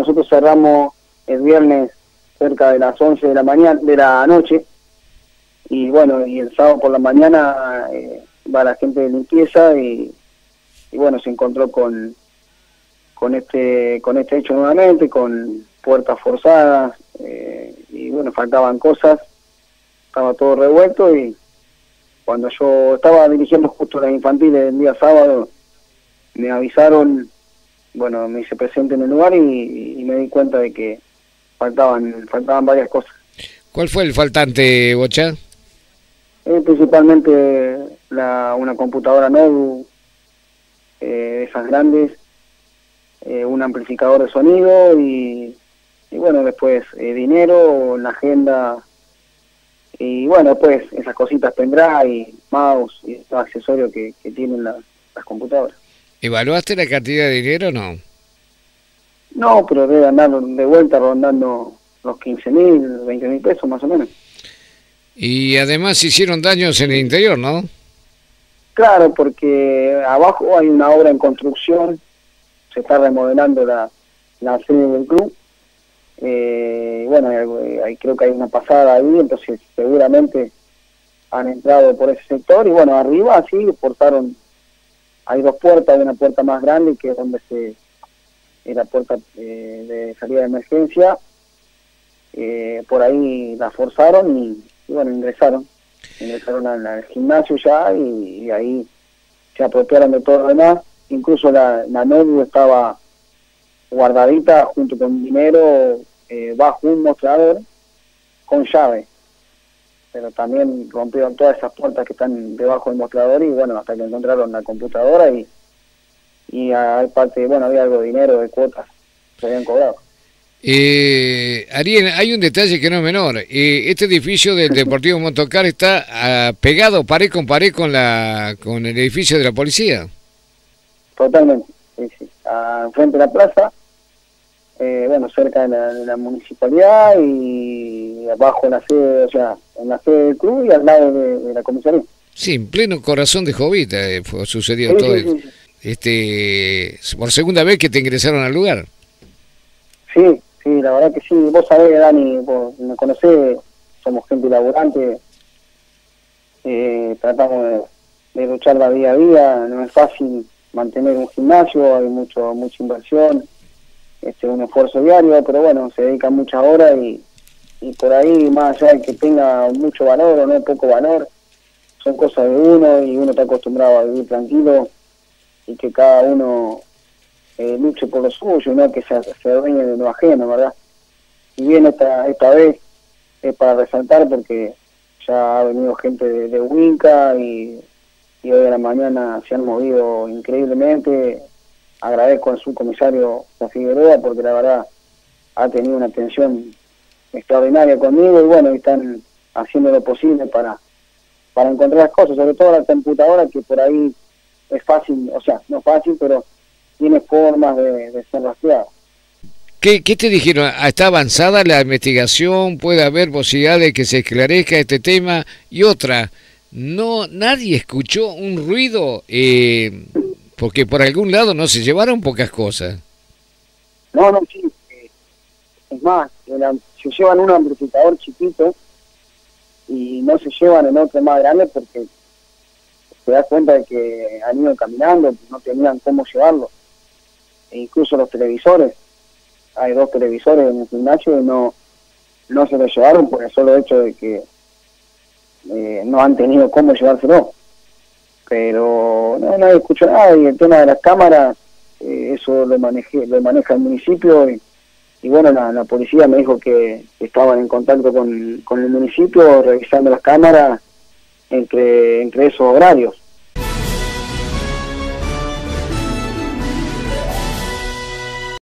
nosotros cerramos el viernes cerca de las 11 de la mañana, de la noche, y bueno, y el sábado por la mañana eh, va la gente de limpieza y, bueno, se encontró con con este con este hecho nuevamente, con puertas forzadas, eh, y bueno, faltaban cosas, estaba todo revuelto y cuando yo estaba dirigiendo justo las infantiles el día sábado, me avisaron, bueno, me hice presente en el lugar y, me di cuenta de que faltaban faltaban varias cosas. ¿Cuál fue el faltante, Bocha? Eh, principalmente la, una computadora Nodu, eh, esas grandes, eh, un amplificador de sonido y, y bueno, después eh, dinero, la agenda y bueno, pues esas cositas tendrá y mouse y estos accesorios que, que tienen las computadoras. ¿Evaluaste la cantidad de dinero o no? No, pero debe andar de vuelta rondando los 15 mil, 20 mil pesos más o menos. Y además hicieron daños en el interior, ¿no? Claro, porque abajo hay una obra en construcción, se está remodelando la, la sede del club eh, bueno, hay, creo que hay una pasada ahí, entonces seguramente han entrado por ese sector y bueno, arriba sí portaron, hay dos puertas, hay una puerta más grande que es donde se, es la puerta eh, de salida de emergencia, eh, por ahí la forzaron y, bueno, ingresaron, ingresaron al, gimnasio ya y, ahí se apropiaron de todo lo demás, incluso la, la estaba guardadita junto con dinero eh, bajo un mostrador con llave. Pero también rompieron todas esas puertas que están debajo del mostrador y bueno, hasta que encontraron la computadora y, y hay parte, bueno, había algo de dinero, de cuotas que habían cobrado. Eh, Ariel, hay un detalle que no es menor. Eh, este edificio del Deportivo Montocar está ah, pegado pared con pared con la con el edificio de la policía. Totalmente, sí, sí. Ah, frente a la plaza eh, bueno, cerca de la, municipalidad y abajo en la sede, o sea, en la sede del club y al lado de, la comisaría. Sí, en pleno corazón de Jovita eh, fue, sucedió todo Este, por segunda vez que te ingresaron al lugar. Sí, sí, la verdad que sí. Vos sabés, Dani, vos me conocés, somos gente laburante, eh, tratamos de, de luchar la día a día, no es fácil mantener un gimnasio, hay mucho mucha inversión este, un esfuerzo diario, pero bueno, se dedica muchas horas y, y por ahí, más allá de que tenga mucho valor o no poco valor, son cosas de uno y uno está acostumbrado a vivir tranquilo y que cada uno eh, luche por lo suyo, no que se, se dueñe de lo ajeno, ¿verdad? Y bien esta, esta vez es para resaltar porque ya ha venido gente de, de y hoy en la mañana se han movido increíblemente agradezco al subcomisario la Figueroa porque la verdad ha tenido una atención extraordinaria conmigo y bueno, están haciendo lo posible para, para encontrar las cosas, sobre todo la computadora que por ahí es fácil, o sea, no fácil, pero tiene formas de, ser rastreada. ¿Qué, ¿Qué, te dijeron? ¿Está avanzada la investigación? ¿Puede haber posibilidad de que se esclarezca este tema? Y otra, no nadie escuchó un ruido eh, porque por algún lado no se llevaron pocas cosas. No, no, sí. Es más, se llevan un amplificador chiquito y no se llevan en otro más grande porque se da cuenta de que han ido caminando, no tenían cómo llevarlo. E incluso los televisores, hay dos televisores en el gimnasio y no, no se los llevaron por el solo hecho de que eh, no han tenido cómo llevárselo pero no nadie escuchó nada y el tema de las cámaras eh, eso lo manejé, lo maneja el municipio y, y bueno la, policía me dijo que estaban en contacto con, con el municipio revisando las cámaras entre entre esos horarios